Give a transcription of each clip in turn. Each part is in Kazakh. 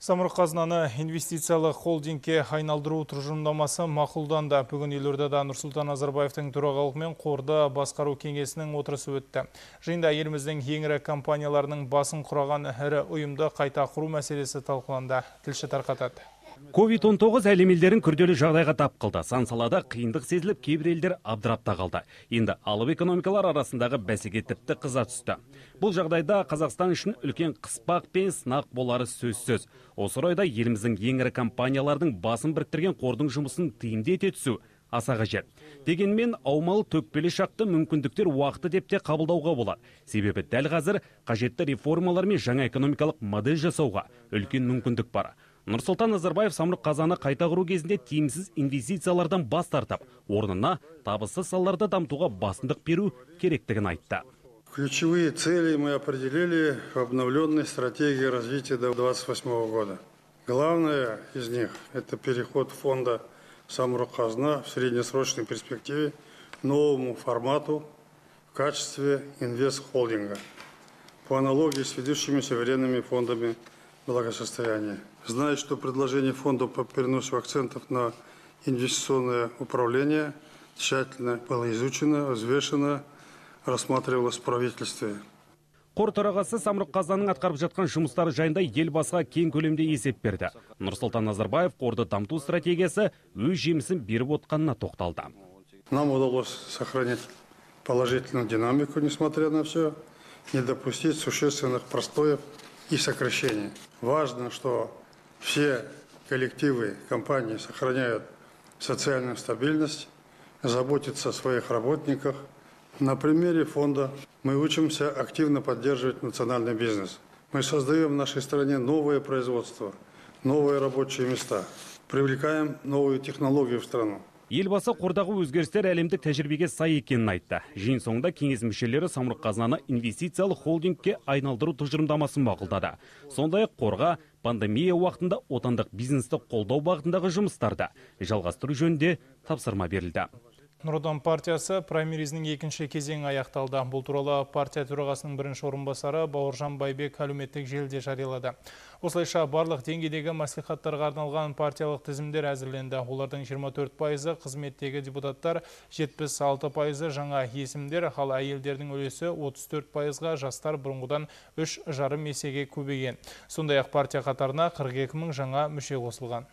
Самұрық қазынаны инвестициялық холдингке айналдыру тұжырымдамасы мақұлданды. Бүгін елордада Нұрсұлтан Назарбаевтың төрағалығымен қорды басқару кеңесінің отырысы өтті. Жиында еліміздің ең ірі компанияларының басын құраған ірі ұйымды қайта құру мәселесі талқыланды. Тілші тарқатады. Covid-19 әлем елдерін күрделі жағдайға тап қылды. Сан салада қиындық сезіліп, кейбір елдер абдырап та қалды. Енді алып экономикалар арасындағы бәсеке тіпті қыза түсті. Бұл жағдайда Қазақстан үшін үлкен қыспақ пен сынақ болары сөзсіз. Осы орайда еліміздің ең ірі компаниялардың басын біріктірген қордың жұмысын тиімді ете түсу аса қажет дегенмен аумалы төкпелі шақты мүмкіндіктер уақыты деп те қабылдауға болады себебі дәл қазір қажетті реформалар мен жаңа экономикалық модель жасауға үлкен мүмкіндік бар нұрсұлтан назарбаев самұрық қазаны қайта құру кезінде тиімсіз инвестициялардан бас тартып орнына табысты салаларды дамытуға басымдық беру керектігін айтты Ключевые цели мы определили в обновленной стратегии развития до 2028 года. Главное из них – это переход фонда «Самрук Казна» в среднесрочной перспективе к новому формату в качестве инвест-холдинга по аналогии с ведущими суверенными фондами благосостояния. Зная, что предложение фонда по переносу акцентов на инвестиционное управление тщательно было изучено, взвешено, рассматривалось в правительстве. қор төрағасы самұрық қазанның атқарып жатқан жұмыстары жайында елбасыға кең көлемде есеп берді нұрсұлтан назарбаев қорды дамыту стратегиясы өз жемісін беріп отқанына тоқталды Нам удалось сохранить положительную динамику, несмотря на все, не допустить существенных простоев и сокращений. Важно, что все коллективы компании сохраняют социальную стабильность, заботятся о своих работниках. На примере фонда мы учимся активно поддерживать национальный бизнес. Мы создаем в нашей стране новое производство, новые рабочие места, привлекаем новые технологии в страну. елбасы қордағы өзгерістер әлемдік тәжірибеге сай екенін айтты жиын соңында кеңес мүшелері самұрық қазынаны инвестициялық холдингке айналдыру тұжырымдамасын мақұлдады сондай ақ қорға пандемия уақытында отандық бизнесті қолдау бағытындағы жұмыстарды жалғастыру жөнінде тапсырма берілді. Нұр партиясы праймеризінің екінші кезеңі аяқталды. Бұл туралы партия төрағасының бірінші орынбасары Бауыржан Байбек әлеуметтік желіде жариялады. Осылайша барлық деңгейдегі мәслихаттарға арналған партиялық тізімдер әзірленді. Олардың 24 пайызы қызметтегі депутаттар, 76 пайызы жаңа есімдер, ал әйелдердің үлесі 34 пайызға жастар бұрынғыдан 3 жарым есеге көбейген. Сондай ақ партия қатарына 42 мың жаңа мүше қосылған.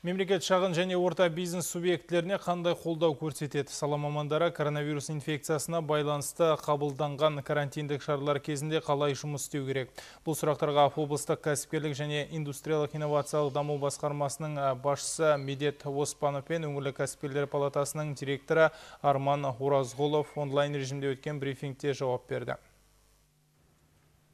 Мемлекет шағын және орта бизнес субъектілеріне қандай қолдау көрсетеді? Сала мамандары коронавирус инфекциясына байланысты қабылданған карантиндік шаралар кезінде қалай жұмыс істеу керек? Бұл сұрақтарға облыстық кәсіпкерлік және индустриялық инновациялық даму басқармасының басшысы Медет Оспанов пен өңірлік кәсіпкерлер палатасының директоры Арман Оразғолов онлайн режимде өткен брифингте жауап берді.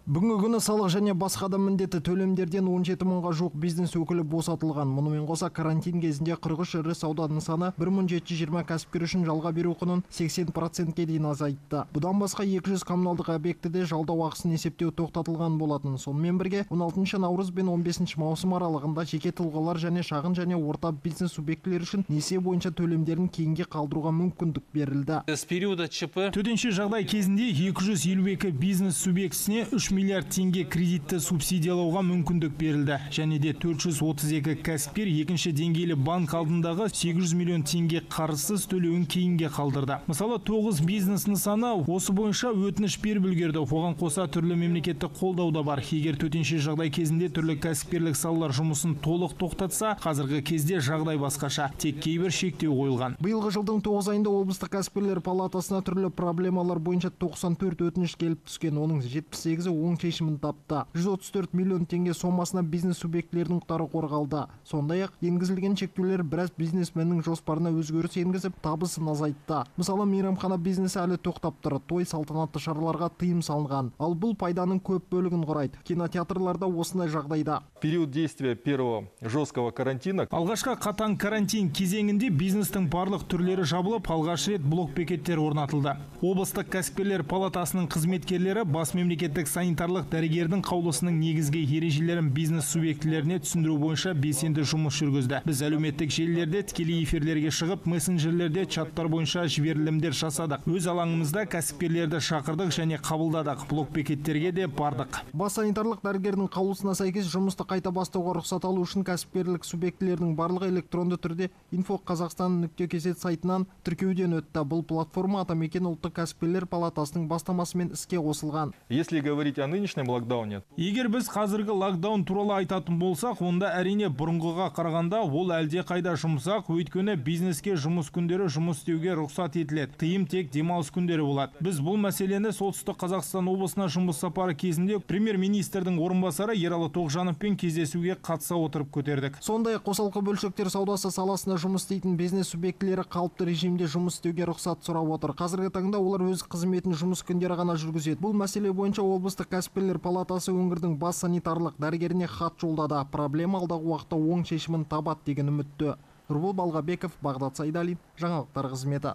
Бүгінгі күні салық және басқа да міндетті төлемдерден 17 мыңға жоқ бизнес өкілі босатылған. Мұнымен қоса карантин кезінде 43 ірі сауда нысаны 1720 кәсіпкер үшін жалға беру құнын 80%-ке дейін азайтты. Бұдан басқа 200 коммуналдық объектіде жалдау ақысын есептеу тоқтатылған болатын. Сонымен бірге 16 наурыз бен 15 маусым аралығында жеке тұлғалар және шағын және орта бизнес субъектілері үшін несие бойынша төлемдерін кейінге қалдыруға мүмкіндік берілді. С периода ЧП Төтенше жағдай кезінде 252 бизнес субъектісіне 3 миллиард теңге кредитті субсидиялауға мүмкіндік берілді. Және де 432 кәсіпкер екінші деңгейлі банк алдындағы 800 миллион теңге қарызсыз төлеуін кейінге қалдырды. Мысалы 9 бизнес нысаны осы бойынша өтініш беріп үлгерді. Оған қоса түрлі мемлекеттік қолдау да бар. Егер төтенше жағдай кезінде түрлі кәсіпкерлік салалар жұмысын толық тоқтатса қазіргі кезде жағдай басқаша. Тек кейбір шектеу қойылған. Биылғы жылдың 9 айында облыстық кәсіпкерлер палатасына түрлі проблемалар бойынша 94 өтініш келіп түскен. Оның 78-і оң шешімін тапты. 134 миллион теңге сомасына бизнес субъектілерінің құқықтары қорғалды. Сондай ақ енгізілген шектеулер біраз бизнесменнің жоспарына өзгеріс енгізіп табысын азайтты. Мысалы мейрамхана бизнесі әлі тоқтап тұр. Той салтанатты шараларға тыйым салынған. Ал бұл пайданың көп бөлігін құрайды. Кинотеатрларда осындай жағдайда. Период действия первого жесткого карантина алғашқы қатаң карантин кезеңінде бизнестің барлық түрлері жабылып алғаш рет блок бекеттер орнатылды. Облыстық кәсіпкерлер палатасының қызметкерлері бас мемлекеттік санитар санитарлық дәрігердің қаулысының негізгі ережелерін бизнес субъектілеріне түсіндіру бойынша белсенді жұмыс жүргізді. Біз әлеуметтік желілерде тікелей эфирлерге шығып мессенджерлерде чаттар бойынша жіберілімдер жасадық. Өз алаңымызда кәсіпкерлерді шақырдық және қабылдадық. Блок бекеттерге де бардық. Бас санитарлық дәрігердің қаулысына сәйкес жұмысты қайта бастауға рұқсат алу үшін кәсіпкерлік субъектілерінің барлығы электронды түрде инфо қазақстан нүкте кз сайтынан тіркеуден өтті. Бұл платформа атамекен ұлттық кәсіпкерлер палатасының бастамасымен іске қосылған. Если говорить о нынешнем локдауне, егер біз қазіргі локдаун туралы айтатын болсақ онда әрине бұрынғыға қарағанда ол әлде қайда жұмсақ өйткені бизнеске жұмыс күндері жұмыс істеуге рұқсат етіледі. Тыйым тек демалыс күндері болады. Біз бұл мәселені солтүстік қазақстан облысына жұмыс сапары кезінде премьер министрдің орынбасары ералы тоғжановпен кездесуге қатыса отырып көтердік. Сондай ақ қосалқы бөлшектер саудасы саласында жұмыс істейтін бизнес субъектілері қалыпты режимде жұмыс істеуге рұқсат сұрап отыр. Қазіргі таңда олар өз қызметін жұмыс күндері ғана жүргізеді. Бұл мәселе бойынша облыстық кәсіпкерлер палатасы өңірдің бас санитарлық дәрігеріне хат жолдады. Проблема алдағы уақытта оң шешімін табады деген үмітте нұрбол балғабеков бағдат сайдалин жаңалықтар қызметі.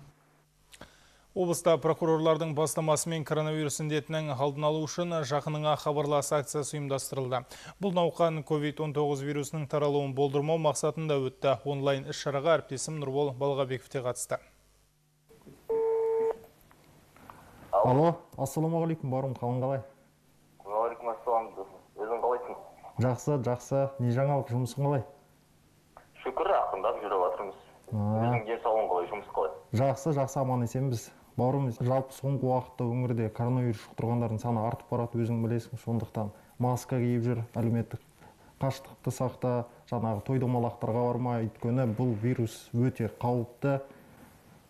Облыста прокурорлардың бастамасымен коронавирус індетінің алдын алу үшін жақыныңа хабарлас акциясы ұйымдастырылды. Бұл науқан covid-19 вирусының таралуын болдырмау мақсатында өтті. Онлайн іс шараға әріптесім нұрбол балғабеков те қатысты. Алло ассалаумағалейкум бауырым қалың қалай? Жақсы жақсы. Не жаңалық жұмысың қалай? Шүкір ақырындап жүріп жатырмыз өзің денсаулығың қалай жұмыс қалай? Жақсы жақсы аман есенбіз бауырым жалпы соңғы уақытта өңірде коронавирус жұқтырғандардың саны артып барады өзің білесің. Сондықтан маска киіп жүр әлеуметтік қашықтықты сақта жаңағы той домалақтарға барма өйткені бұл вирус өте қауіпті.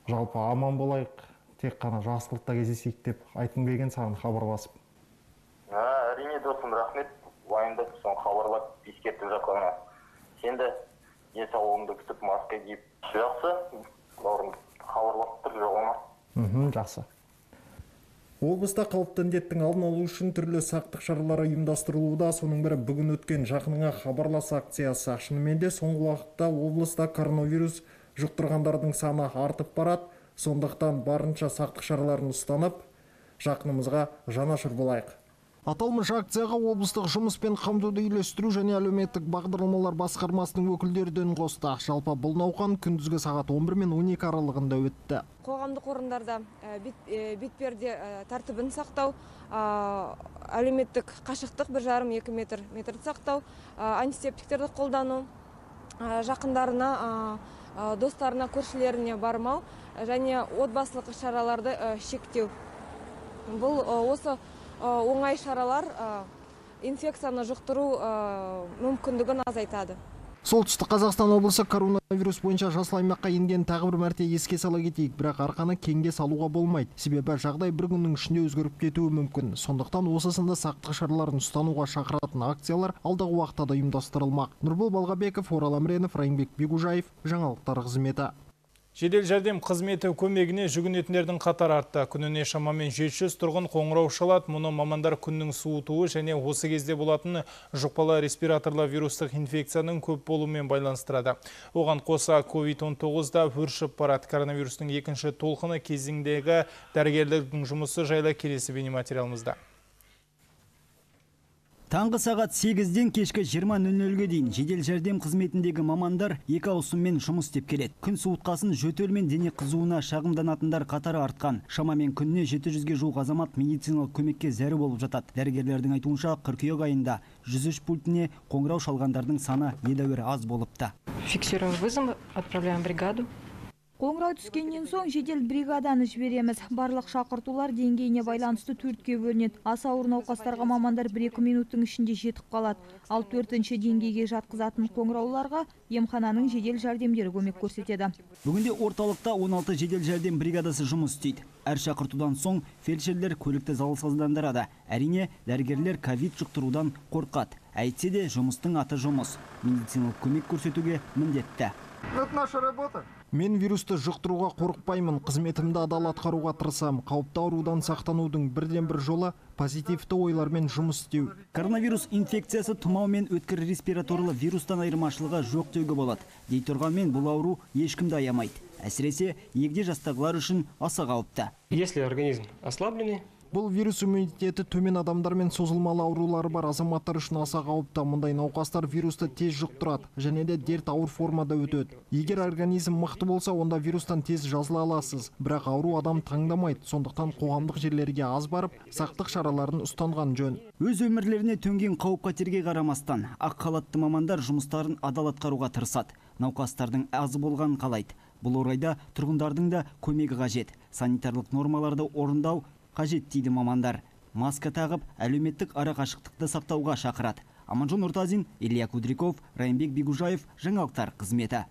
Жалпы аман болайық. Тек қана жақсылықта кездесейік деп айтқым келген саған хабарласып. Әрине досым рахмет. Уайымдап соны хабарлап ескертіп жатқаныңа. Сен де денсаулығыңды күтіп маска киіп жақсы бауырым хабарласып тұр жоғыма мхм жақсы. Облыста қауіпті індеттің алдын алу үшін түрлі сақтық шаралары ұйымдастырылуда. Соның бірі бүгін өткен жақыныңа хабарлас акциясы. Шынымен де соңғы уақытта облыста коронавирус жұқтырғандардың саны артып барады. Сондықтан барынша сақтық шараларын ұстанып жақынымызға жанашыр болайық. Аталмыш акцияға облыстық жұмыспен қамтуды үйлестіру және әлеуметтік бағдарламалар басқармасының өкілдері де үн қосты. Жалпы бұл науқан күндізгі сағат 11 мен 12 аралығында өтті. Қоғамдық орындарда бет- бетперде тәртібін сақтау әлеуметтік қашықтық бір жарым екі метр сақтау антисептиктерді қолдану жақындарына достарына көршілеріне бармау және отбасылық шараларды шектеу. Бұл осы оңай шаралар ә, инфекцияны жұқтыру ә, мүмкіндігін азайтады. Солтүстік қазақстан облысы коронавирус бойынша жасыл аймаққа енген тағы бір мәрте еске сала кетейік. Бірақ арқаны кеңге салуға болмайды. Себебі жағдай бір күннің ішінде өзгеріп кетуі мүмкін. Сондықтан осы сынды сақтық шараларын ұстануға шақыратын акциялар алдағы уақытта да ұйымдастырылмақ. Нұрбол балғабеков орал әміренов райымбек бегужаев жаңалықтар қызметі. Жедел жәрдем қызметі көмегіне жүгінетіндердің қатары артты. Күніне шамамен 700 тұрғын қоңырау шалады. Мұны мамандар күннің суытуы және осы кезде болатын жұқпалы респираторлы вирустық инфекцияның көп болуымен байланыстырады. Оған қоса COVID-19 да өршіп барады. Коронавирустың екінші толқыны кезеңдегі дәрігерлердің жұмысы жайлы келесі бейнематериалымызда. Таңғы сағат 8-ден кешкі 20.00-ге дейін жедел жәрдем қызметіндегі мамандар екі ауысыммен жұмыс істеп келеді. Күн суытқасын жөтел мен дене қызуына шағымданатындар қатары артқан. Шамамен күніне 700-ге жуық азамат медициналық көмекке зәрі болып жатады. Дәрігерлердің айтуынша қыркүйек айында 103 пультіне қоңырау шалғандардың саны едәуір аз болыпты. Фиксируем вызов, отправляем бригаду. Қоңырау түскеннен соң жедел бригаданы жібереміз. Барлық шақыртулар деңгейіне байланысты төртке бөлінеді. Аса ауыр науқастарға мамандар 1-2 минуттың ішінде жетіп қалады. Ал төртінші деңгейге жатқызатын қоңырауларға емхананың жедел жәрдемдері көмек көрсетеді. Бүгінде орталықта 16 жедел жәрдем бригадасы жұмыс істейді. Әр шақыртудан соң фельдшерлер көлікті залалсыздандырады. Әрине, дәрігерлер ковид жұқтырудан қорқады. Әйтсе де жұмыстың аты жұмыс. Медициналық көмек көрсетуге міндетті. Мен вирусты жұқтыруға қорықпаймын қызметімді адал атқаруға тырысамын қауіпті аурудан сақтанудың бірден бір жолы позитивті ойлармен жұмыс істеу Коронавирус инфекциясы тұмау мен өткір респираторлы вирустан айырмашылығы жоқ деуге болады. Дей тұрғанмен бұл ауру ешкімді аямайды. Әсіресе егде жастағылар үшін аса қауіпті. Если организм ослабленный, бұл вирус иммунитеті төмен адамдар мен созылмалы аурулары бар. Азаматтар үшін аса қауіпті. Мұндай науқастар вирусты тез жұқтырады және де дерт ауыр формада өтеді. Егер организм мықты болса онда вирустан тез жазыла аласыз. Бірақ ауру адам таңдамайды. Сондықтан қоғамдық жерлерге аз барып сақтық шараларын ұстанған жөн. Өз өмірлеріне төнген қауіп қатерге қарамастан ақ халатты мамандар жұмыстарын адал атқаруға тырысады. Науқастардың аз болғанын қалайды. Бұл орайда тұрғындардың да көмегі қажет. Санитарлық нормаларды орындау қажет дейді мамандар. Маска тағып әлеуметтік арақашықтықты сақтауға шақырады. Аманжол нұртазин илья кудриков райымбек бигужаев жаңалықтар қызметі.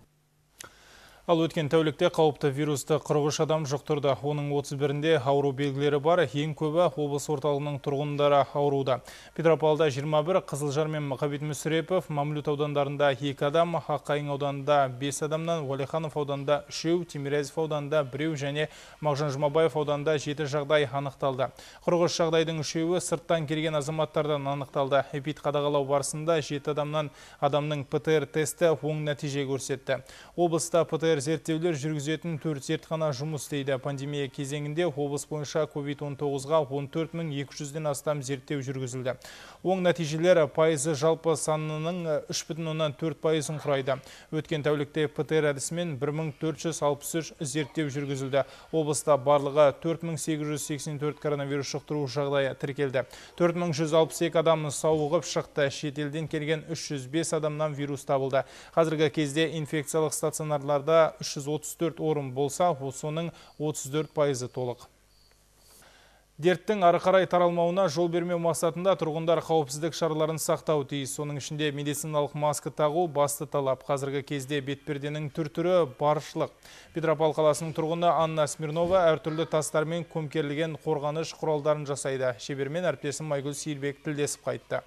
Ал өткен тәулікте қауіпті вирусты 43 адам жұқтырды. Оның 31-інде ауру белгілері бар. Ең көбі облыс орталығының тұрғындары ауруда. Петропавлда 21, Қызылжар мен Мақабет Мүсірепов, Мамлют аудандарында 2 адам, Аққайың ауданында 5 адамнан, Уәлиханов ауданында 3, Тимирязев ауданында 1 және Мағжан Жұмабаев ауданында 7 жағдай анықталды. 43 жағдайдың үшеуі сырттан келген азаматтардан анықталды. Эпид қадағалау барысында 7 адамнан адамның ПТР тесті оң нәтиже көрсетті. Облыста ПТР зерттеулер жүргізетін төрт зертхана жұмыс істейді. Пандемия кезеңінде облыс бойынша COVID-19-ға 14200-ден астам зерттеу жүргізілді. Оң нәтижелер пайызы жалпы санының 3,4 пайызын құрайды. Өткен тәулікте ПТР әдісімен 1463 зерттеу жүргізілді. Облыста барлығы 4884 коронавирус жұқтыру жағдайы тіркелді. 4162 адам сауығып шықты. Шетелден келген 305 адамнан вирус табылды. Қазіргі кезде инфекциялық стационарларда 334 орын болса, соның 34 пайызы толық. Дерттің ары қарай таралмауына жол бермеу мақсатында тұрғындар қауіпсіздік шараларын сақтау тиіс. Соның ішінде медициналық маска тағу басты талап. Қазіргі кезде бетперденің түр-түрі баршылық. Петропавл қаласының тұрғыны Анна Смирнова әртүрлі тастармен көмкерілген қорғаныш құралдарын жасайды. Шебермен әріптесім Майгүл Сейілбек тілдесіп қайтты.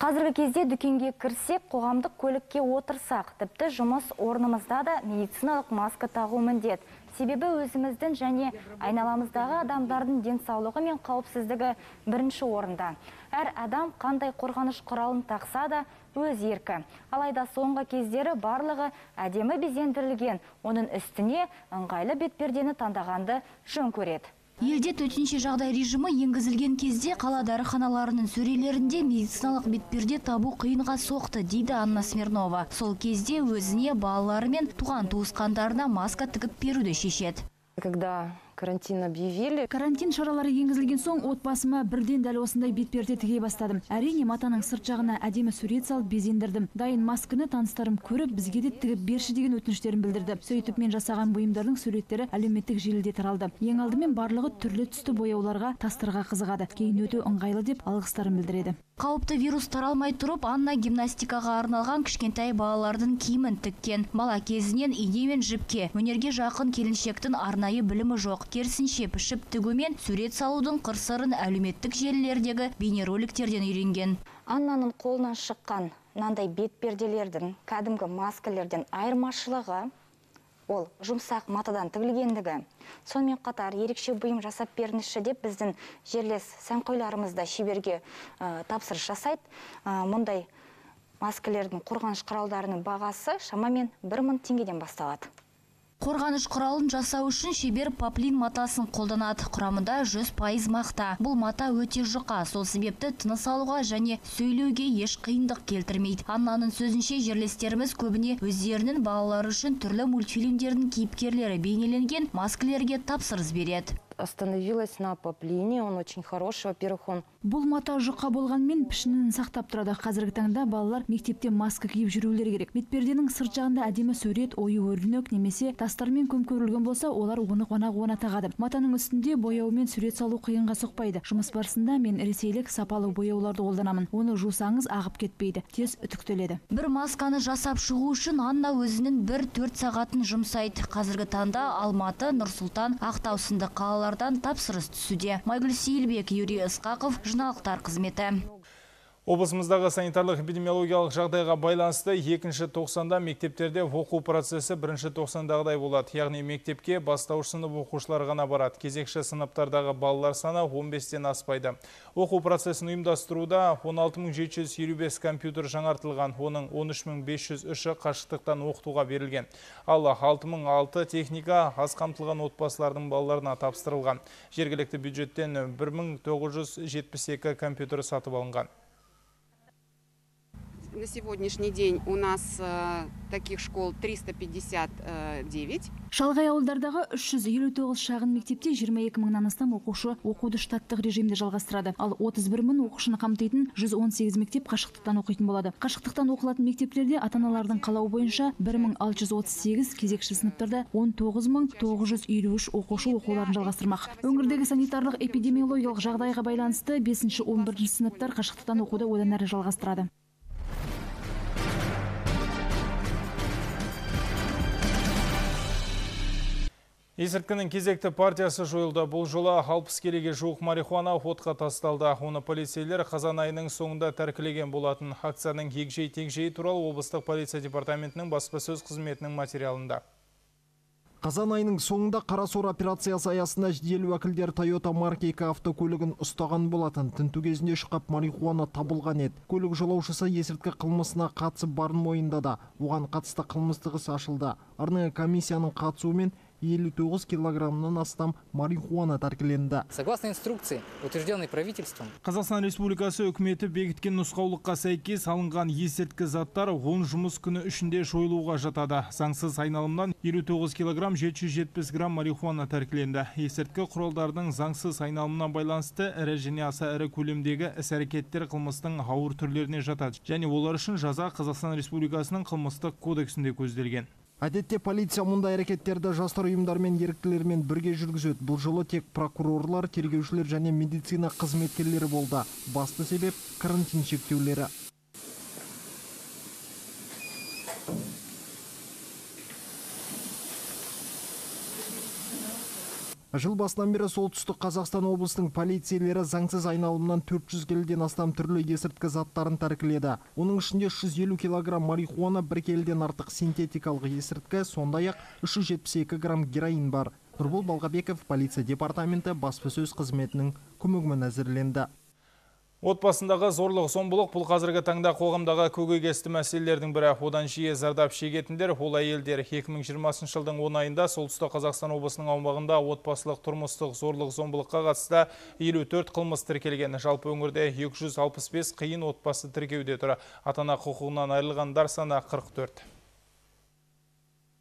Қазіргі кезде дүкенге кірсек, қоғамдық көлікке отырсақ, тіпті жұмыс орнымызда да медициналық маска тағу міндет. Себебі өзіміздің және айналамыздағы адамдардың денсаулығы мен қауіпсіздігі бірінші орында. Әр адам қандай қорғаныш құралын тақса да өз еркі. Алайда соңғы кездері барлығы әдемі безендірілген, оның үстіне ыңғайлы бетпердені таңдағанды жөн көреді. Елде төтенше жағдай режимі енгізілген кезде қала дәріханаларының сөрелерінде медициналық бетперде табу қиынға соқты дейді Анна Смирнова. Сол кезде өзіне балалары мен туған туысқандарына маска тігіп беруді шешеді. Когда карантин объявили. Карантин шаралары енгізілген соң отбасыма бірден дәл осындай бетперде тіге бастадым. Әрине матаның сырт жағына әдемі сурет салып безендірдім. Дайын масканы таныстарым көріп, бізге де тігіп берші деген өтініштерін білдірді. Сөйтіп мен жасаған бұйымдардың суреттері әлеуметтік желіде таралды. Ең алдымен барлығы түрлі түсті бояуларға, тастарға қызығады. Кейін өте ыңғайлы деп алғыстарын білдіреді. Қауіпті вирус таралмай тұрып, Анна гимнастикаға арналған кішкентай балалардың киімін тіккен. Бала кезінен ине мен жіпке, өнерге жақын келіншектің арнайы білімі жоқ. Керісінше пішіп тігумен сурет салудың қыр-сырын әлеуметтік желілердегі бейнероликтерден үйренген. Аннаның қолынан шыққан мынандай бетперделердің, кәдімгі маскалерден айырмашылығы ол жұмсақ матадан тігілгендігі. Сонымен қатар ерекше бұйым жасап беріңізші деп біздің жерлес сәнқойларымыз да шеберге ә, тапсырыс жасайды. Ә, мұндай маскалердің қорғаныш құралдарының бағасы шамамен бір мың теңгеден басталады. Қорғаныш құралын жасау үшін шебер поплин матасын қолданады. Құрамында 100% мақта. Бұл мата өте жұқа, сол себепті тыныс алуға және сөйлеуге еш қиындық келтірмейді. Аннаның сөзінше жерлестеріміз көбіне өздерінің балалары үшін түрлі мультфильмдердің кейіпкерлері бейнеленген маскілерге тапсырыс береді остановилась на поплине. Он очень хороший. Во-первых, он... Бұл мата жұқа болғанмен пішінін сақтап тұрады. Қазіргі таңда балалар мектепте маска киіп жүрулері керек. Бетперденің сырт жағында әдемі сурет, ою өрнек немесе тастармен көмкерілген болса, олар оны қуана қуана тағады. Матаның үстінде бояумен сурет салу қиынға соқпайды. Жұмыс барысында мен ресейлік сапалы бояуларды қолданамын. Оны жусаңыз ағып кетпейді, тез үтіктеледі. Бір масканы жасап шығу үшін Анна өзінің бір төрт сағатын жұмсайды. Қазіргі таңда Алматы, Нұрсұлтан, Ақтау сынды қалалар қалалардан тапсырыс түсуде. Майгүл Сейілбек, Юрий Ысқақов, жаңалықтар қызметі. Облысымыздағы санитарлық эпидемиологиялық жағдайға байланысты екінші тоқсанда мектептерде оқу процесі бірінші тоқсандағыдай болады. Яғни мектепке бастауыш сынып оқушылар ғана барады. Кезекші сыныптардағы балалар саны 15-тен аспайды. Оқу процесін ұйымдастыруда 16755 компьютер жаңартылған, оның 13503-і қашықтықтан оқытуға берілген. Ал 6006 техника аз қамтылған отбасылардың балаларына тапсырылған. Жергілікті бюджеттен 1972 компьютер сатып алынған. На сегодняшний день у нас э, таких школ 359. Шалғай ауылдардағы 359 шағын мектепте 22 мыңнан астам оқушы оқуды штаттық режимде жалғастырады. Ал 31 мың оқушыны қамтитын 118 мектеп қашықтықтан оқитын болады. Қашықтықтан оқылатын мектептерде ата-аналардың қалауы бойынша 1638 кезекші сыныптарда 19953 оқушы оқуларын жалғастырмақ. Өңірдегі санитарлық эпидемиологиялық жағдайға байланысты 5-11 сыныптар қашықтықтан оқуды одан әрі жалғастырады. Есірткінің кезекті партиясы жойылды. Бұл жолы 60 келеге жуық марихуана отқа тасталды. Оны полицейлер қазан айының соңында тәркілеген болатын. Акцияның егжей тегжей туралы облыстық полиция департаментінің баспасөз қызметінің материалында. Қазан айының соңында Қарасор операциясы аясында жедел уәкілдер Toyota Mark 2 автокөлігін ұстаған болатын. Тінту кезінде шықап марихуана табылған еді. Көлік жолаушысы есірткі қылмысына қатысы барын мойындады. Оған қатысты қылмыстық іс ашылды. Арнайы комиссияның қатысуымен 59 килограммнан астам марихуана тәркіленді. Согласно инструкции, утвержденной правительством, Қазақстан Республикасы үкіметі бекіткен нұсқаулыққа сәйкес алынған есірткі заттар 10 жұмыс күні ішінде жойылуға жатады. Заңсыз айналымнан 59 килограмм 770 грамм марихуана тәркіленді. Есірткі құралдардың заңсыз айналымына байланысты ірі және аса ірі көлемдегі іс-әрекеттер қылмыстың ауыр түрлеріне жатады. Және олар үшін жаза Қазақстан Республикасының қылмыстық кодексінде көзделген. Әдетте полиция мұндай әрекеттерді жастар ұйымдармен еріктілермен бірге жүргізеді. Бұл жолы тек прокурорлар, тергеушілер және медицина қызметкерлері болды. Басты себеп карантин шектеулері. Жыл басынан бері солтүстік Қазақстан облысының полицейлері заңсыз айналымнан 400 келіден астам түрлі есірткі заттарын тәркіледі. Оның ішінде 350 килограмм марихуана, бір келіден артық синтетикалық есірткі, сондай ақ 372 грамм героин бар. Нұрбол Балғабеков полиция департаменті баспасөз қызметінің көмегімен әзірленді. Отбасындағы зорлық зомбылық бұл қазіргі таңда қоғамдағы көкейкесті мәселелердің бірі. Одан жиі зардап шегетіндер ол әйелдер 2020 жылдың 10 айында солтүстік Қазақстан облысының аумағында отбасылық тұрмыстық зорлық зомбылыққа қатысты 54 қылмыс тіркелген. Жалпы өңірде 265 қиын отбасы тіркеуде тұр. Атана құқығынан айырылғандар саны 44.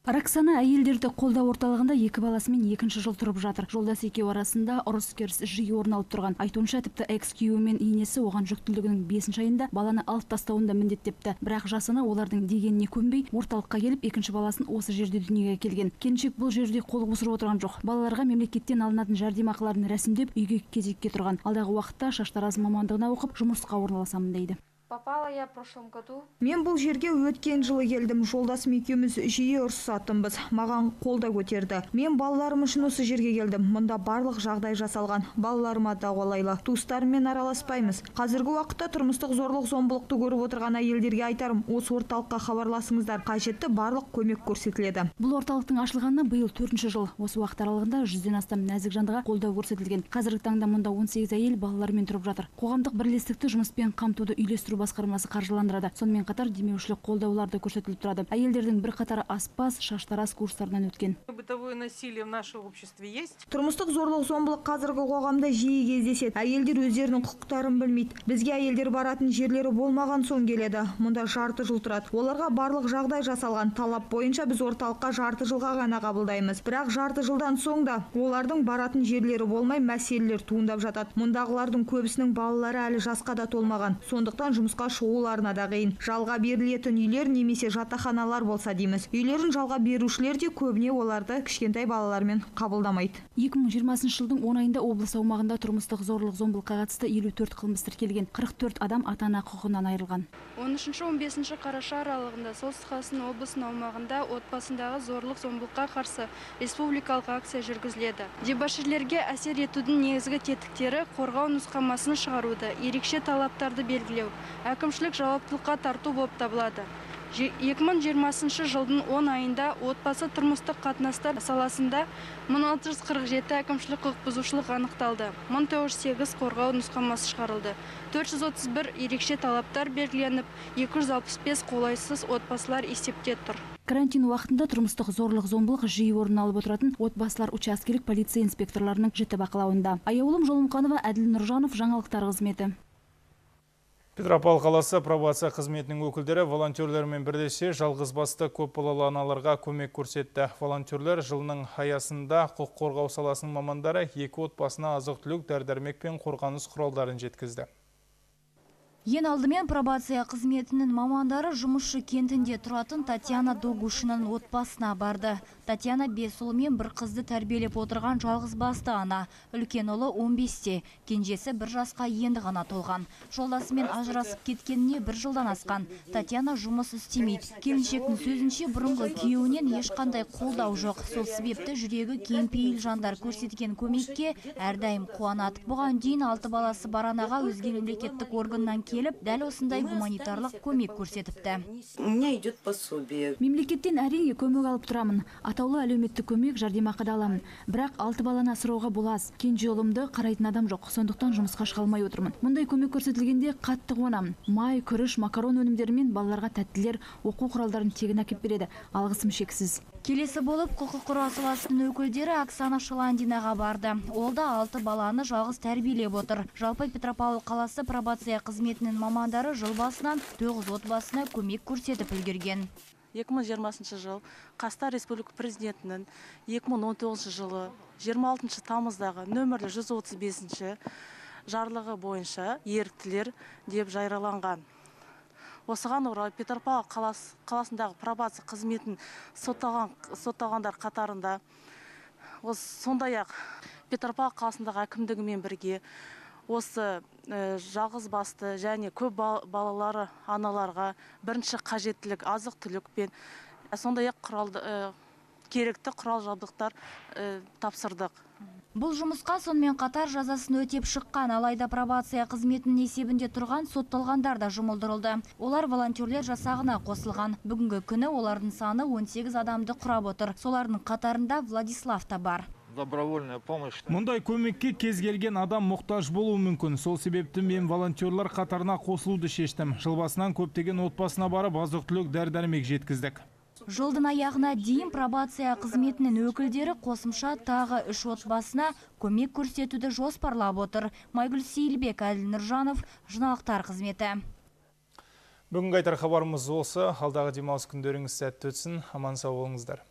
Роксана әйелдерді қолдау орталығында екі баласымен екінші жыл тұрып жатыр. Жолдас екеуі арасында ұрыс керіс жиі орын алып тұрған. Айтуынша тіпті экс күйеуі мен енесі оған жүктілігінің бесінші айында баланы алып тастауын да міндеттепті. Бірақ жасына олардың дегеніне көнбей, орталыққа келіп екінші баласын осы жерде дүниеге келген. Келіншек бұл жерде қол қусырып отырған жоқ. Балаларға мемлекеттен алынатын жәрдемақыларын рәсімдеп үйге кезекке тұрған. Алдағы уақытта шаштараз мамандығына оқып жұмысқа орналасамын дейді. Попала я в прошлом году. Мен бұл жерге өткен жылы келдім. Жолдасым екеуміз жиі ұрсысатынбыз. Маған қолда көтерді. Мен балаларым үшін осы жерге келдім. Мұнда барлық жағдай жасалған. Балаларыма да қолайлы. Туыстарыммен араласпаймыз. Қазіргі уақытта тұрмыстық зорлық зомбылықты көріп отырған әйелдерге айтарым, осы орталыққа хабарласыңыздар. Қажетті барлық көмек көрсетіледі. Бұл орталықтың ашылғанына биыл төртінші жыл. Осы уақыт аралығында жүзден астам нәзік жандыға қолдау көрсетілген. Қазіргі таңда мұнда 18 әйел балаларымен тұрып жатыр. Қоғамдық бірлестікті жұмыспен қамтуды үйлестіру басқармасы қаржыландырады. Сонымен қатар демеушілік қолдаулар да көрсетіліп тұрады. Әйелдердің бірқатары аспаз шаштараз курстарынан өткен. Бытовое насилие в нашем обществе есть. тұрмыстық зорлық зомбылық қазіргі қоғамда жиі кездеседі. Әйелдер өздерінің құқықтарын білмейді. Бізге әйелдер баратын жерлері болмаған соң келеді. Мұнда жарты жыл тұрады. Оларға барлық жағдай жасалған. Талап бойынша біз орталыққа жарты жылға ғана қабылдаймыз. Бірақ жарты жылдан соң да олардың баратын жерлері болмай мәселелер туындап жатады. Мұндағылардың көбісінің балалары әлі жасқа да толмаған. Сондықтан жұмыс жұмысқа шығуларына да қиын. Жалға берілетін үйлер немесе жатақханалар болса дейміз. Үйлерін жалға берушілер де көбіне оларды кішкентай балалармен қабылдамайды. 2020 жылдың 10 айында облыс аумағында тұрмыстық зорлық зомбылыққа қатысты 54 қылмыс тіркелген. 44 адам ата ана құқығынан айырылған. 13-15 қараша аралығында солтүстік қазақстан облысының аумағында отбасындағы зорлық зомбылыққа қарсы республикалық акция жүргізіледі. Дебаширлерге әсер етудің негізгі тетіктері қорғау нұсқамасын шығаруды ерекше талаптарды белгілеу. Әкімшілік жауаптылыққа тарту болып табылады. 2020 жылдың 10 айында отбасы тұрмыстық қатынастар саласында 1647 әкімшілік құқық бұзушылық анықталды. 1908 қорғау нұсқамасы шығарылды. 431 ерекше талаптар белгіленіп 265 қолайсыз отбасылар есепте тұр. Карантин уақытында тұрмыстық зорлық зомбылық жиі орын алып отыратын отбасылар учаскелік полиция инспекторларының жіті бақылауында. Аяулым жолымқанова әділ нұржанов жаңалықтар қызметі. Петропавл қаласы пробация қызметінің өкілдері волонтерлермен бірлесе жалғыз басты көпбалалы аналарға көмек көрсетті. Волонтерлер жылының аясында құқық қорғау саласының мамандары екі отбасына азық-түлік дәрі-дәрмек пен қорғаныс құралдарын жеткізді. Ең алдымен пробация қызметінің мамандары жұмысшы кентінде тұратын Татьяна Догушинаның отбасына барды. Татьяна бес ұлы мен бір қызды тәрбиелеп отырған жалғыз басты ана. Үлкен ұлы 15-те, кенжесі бір жасқа енді ғана толған. Жолдасымен ажырасып кеткеніне бір жылдан асқан. Татьяна жұмыс істемейді. Келіншектің сөзінше бұрынғы күйеуінен ешқандай қолдау жоқ. Сол себепті жүрегі кеңпейіл жандар көрсеткен көмекке әрдайым қуанады. Бұған дейін алты баласы бар анаға өзге мемлекеттік органнан келіп дәл осындай гуманитарлық көмек көрсетіпті. У меня идет пособие. Мемлекеттен әрине көмек алып тұрамын. Атаулы әлеуметтік көмек жәрдемақы да аламын бірақ алты баланы асырауға болас. Кенже ұлымды қарайтын адам жоқ. Сондықтан жұмысқа шыға алмай отырмын. Мұндай көмек көрсетілгенде қатты қуанамын май күріш макарон өнімдері мен балаларға тәттілер оқу құралдарын тегін әкеп береді. Алғысым шексіз. Келесі болып құқық қорғау саласының өкілдері оксана шаландинаға барды. Ол да алты баланы жалғыз тәрбиелеп отыр. Жалпы петропавл қаласы пробация қызметінің мамандары жыл басынан тоғыз отбасына көмек көрсетіп үлгерген. 2020 жыл Қазақстан Республика президентінің 2019 жылы 26 тамыздағы нөмірлі 135 жарлығы бойынша еріктілер деп жарияланған. Осыған орай петропавл қаласындағы пробация қызметін сотталған сотталғандар қатарында осы сондай ақ петропавл қаласындағы әкімдігімен бірге осы жалғыз басты және көп балалары аналарға бірінші қажеттілік азық түлік пен сондай ақ құралды керекті құрал жабдықтар тапсырдық Бұл жұмысқа сонымен қатар жазасын өтеп шыққан алайда пробация қызметінің есебінде тұрған сотталғандар да жұмылдырылды. Олар волонтерлер жасағына қосылған. Бүгінгі күні олардың саны 18 адамды құрап отыр. Солардың қатарында Владислав та бар добровольная помощь мұндай көмекке кез келген адам мұқтаж болуы мүмкін сол себепті мен волонтерлар қатарына қосылуды шештім жыл басынан көптеген отбасына барып азық түлік дәрі дәрмек жеткіздік Жылдың аяғына дейін пробация қызметінің өкілдері қосымша тағы үш отбасына көмек көрсетуді жоспарлап отыр. Майгүл Сейілбек, Әділ Нұржанов, жаңалықтар қызметі. Бүгінгі айтар хабарымыз осы. Алдағы демалыс күндеріңіз сәтті өтсін. Аман сау болыңыздар.